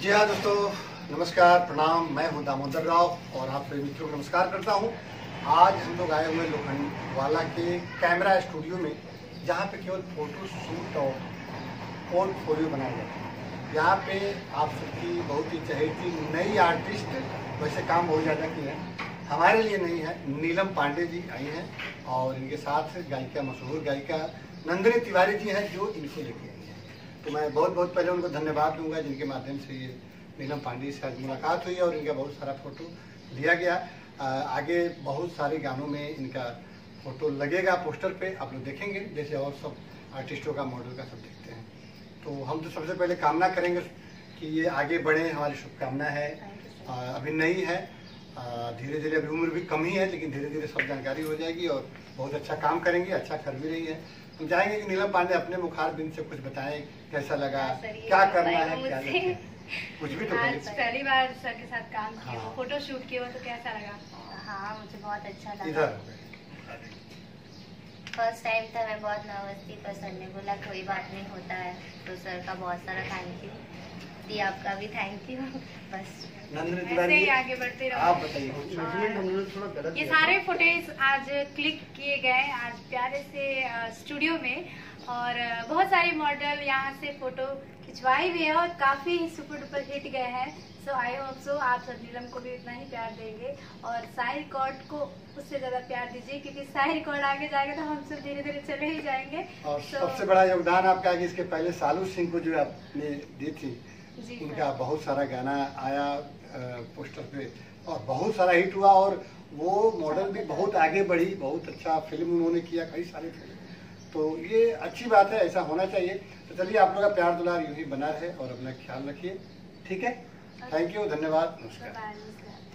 जी हाँ दोस्तों, नमस्कार, प्रणाम। मैं हूँ दामोदर राव और आप सभी मित्रों को नमस्कार करता हूँ। आज हम लोग आए हुए लोखंड वाला के कैमरा स्टूडियो में, जहाँ पे केवल फ़ोटो शूट और पोर्टफोलियो बनाया जाता है। यहाँ पे आप सबकी बहुत ही चहेती नई आर्टिस्ट वैसे काम बहुत ज़्यादा की है। हमारे लिए नहीं है, नीलम पांडे जी आई हैं और इनके साथ गायिका मशहूर गायिका नंदिनी तिवारी जी हैं, जो इनको लेके तो मैं बहुत बहुत पहले उनको धन्यवाद दूँगा जिनके माध्यम से ये नीलम पांडे से आज मुलाकात हुई और इनका बहुत सारा फ़ोटो लिया गया। आ, आगे बहुत सारे गानों में इनका फ़ोटो लगेगा पोस्टर पे आप लोग देखेंगे जैसे और सब आर्टिस्टों का मॉडल का सब देखते हैं। तो हम तो सबसे पहले कामना करेंगे कि ये आगे बढ़े हमारी शुभकामना है। अभी नहीं है धीरे धीरे अभी उम्र भी कम ही है लेकिन धीरे धीरे सब जानकारी हो जाएगी और बहुत अच्छा काम करेंगे अच्छा कर भी रही है हम चाहेंगे कि नीलम पांडे अपने मुखार बिंद से कुछ बताएँ कैसा लगा क्या करना है क्या नहीं। कुछ भी तो आज पहली बार सर के साथ काम किया हाँ। फ़ोटो शूट किया तो कैसा लगा? हाँ मुझे बहुत अच्छा लगा। हो। फ़र्स्ट टाइम था मैं बहुत नर्वस थी पर सर ने बोला कोई बात नहीं होता है। तो सर का बहुत सारा थैंक यू दी आपका भी थैंक यू बस। ऐसे ही आगे बढ़ते आप रहो बताइए। हमने थोड़ा गलत ये सारे फुटेज आज क्लिक किए गए आज प्यारे से स्टूडियो में। और बहुत सारे मॉडल यहाँ से फ़ोटो खिंचवाई भी है और काफ़ी सुपर डुपर हिट गए हैं। सो आई होप सो आप सब नीलम को भी उतना ही प्यार देंगे और साई रिकॉर्ड को उससे ज़्यादा प्यार दीजिए क्योंकि साई रिकॉर्ड आगे जाएगा तो हम सब धीरे धीरे चले ही जाएँगे। और So, सबसे बड़ा योगदान आपका है कि इसके पहले सालू सिंह को जो आपने दी थी जी उनका बहुत सारा गाना आया पोस्टर पे और बहुत सारा हिट हुआ और वो मॉडल भी बहुत आगे बढ़ी बहुत अच्छा फ़िल्म उन्होंने किया कई सारी फ़िल्म तो ये अच्छी बात है ऐसा होना चाहिए। तो चलिए आप लोग का प्यार दुलार यूँ ही बना रहे और अपना ख्याल रखिए। ठीक है? थैंक यू धन्यवाद नमस्कार।